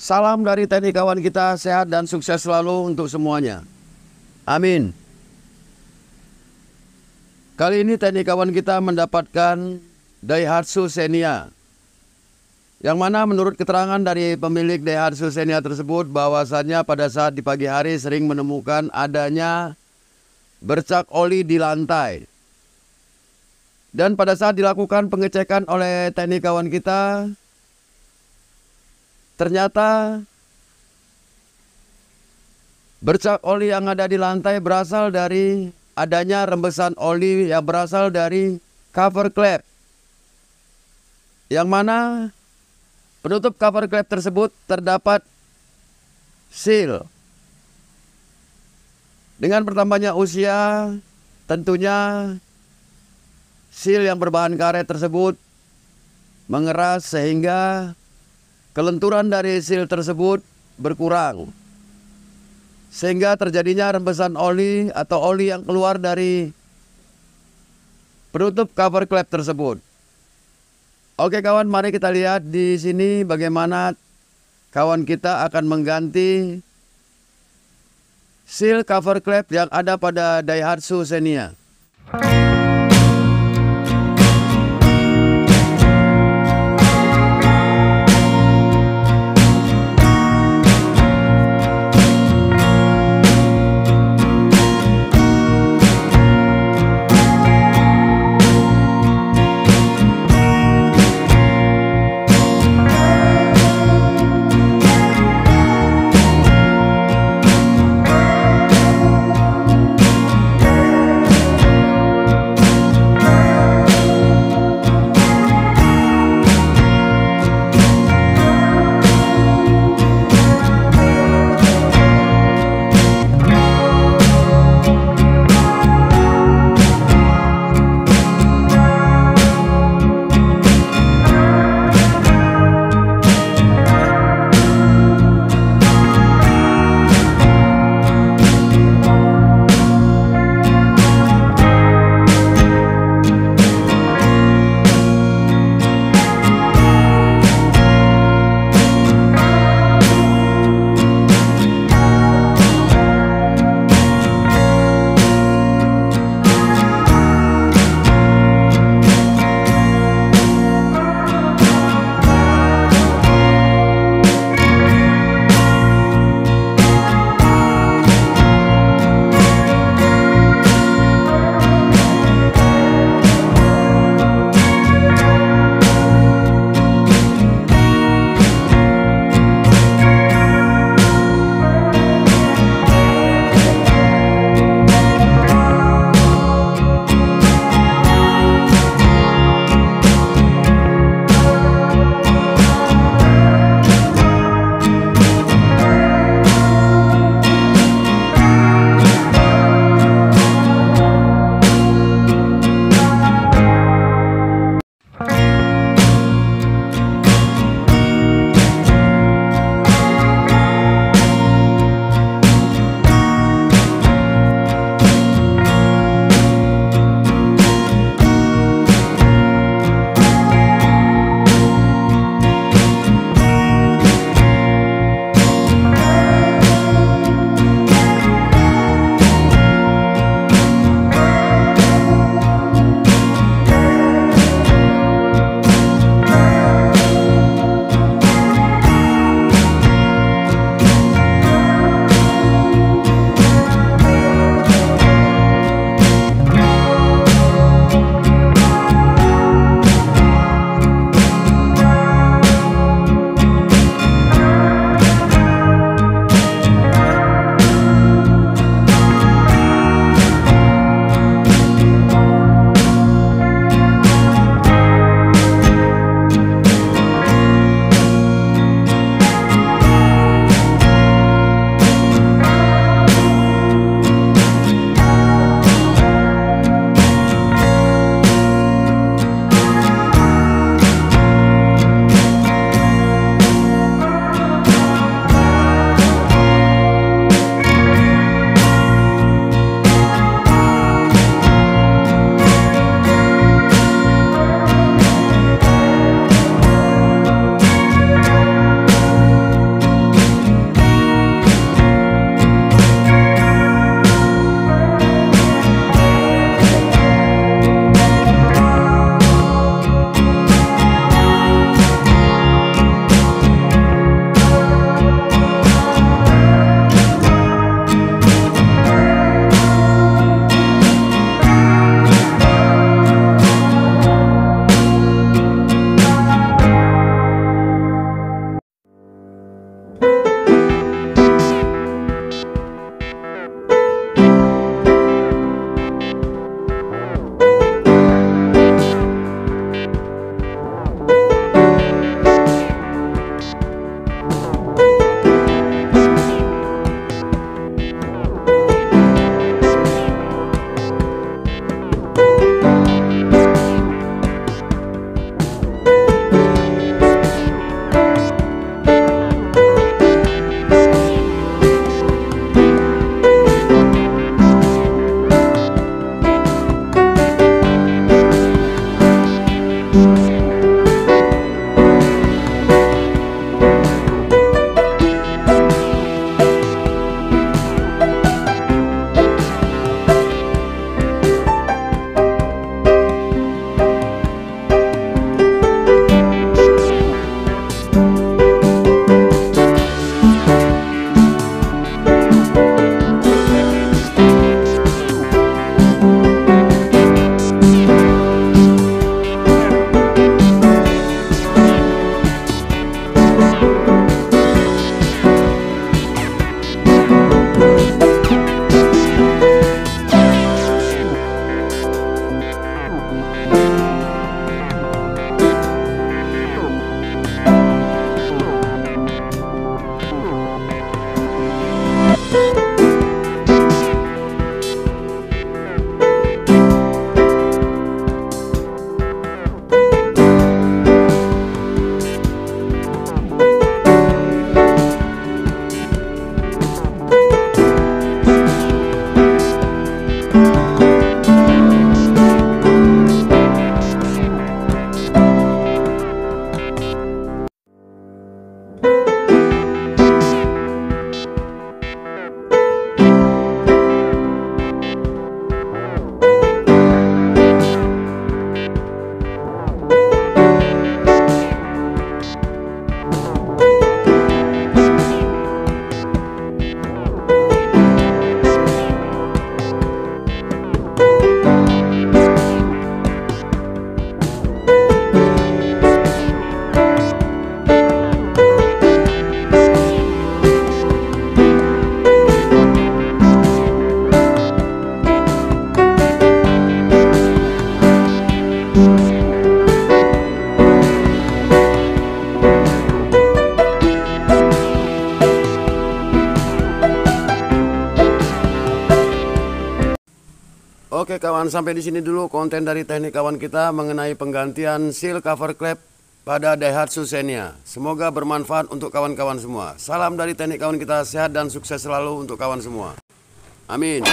Salam dari TNI kawan kita, sehat dan sukses selalu untuk semuanya. Amin. Kali ini TNI kawan kita mendapatkan Daihatsu Xenia. Yang mana menurut keterangan dari pemilik Daihatsu Xenia tersebut bahwasannya pada saat di pagi hari sering menemukan adanya bercak oli di lantai. Dan pada saat dilakukan pengecekan oleh TNI kawan kita, ternyata bercak oli yang ada di lantai berasal dari adanya rembesan oli yang berasal dari cover clap. Yang mana penutup cover clap tersebut terdapat seal. Dengan bertambahnya usia, tentunya seal yang berbahan karet tersebut mengeras sehingga kelenturan dari seal tersebut berkurang sehingga terjadinya rembesan oli atau oli yang keluar dari penutup cover klep tersebut. Oke kawan, mari kita lihat di sini bagaimana kawan kita akan mengganti seal cover klep yang ada pada Daihatsu Xenia. Oke kawan, sampai di sini dulu konten dari teknik kawan kita mengenai penggantian seal cover klep pada Daihatsu Xenia. Semoga bermanfaat untuk kawan-kawan semua. Salam dari teknik kawan kita, sehat dan sukses selalu untuk kawan semua. Amin.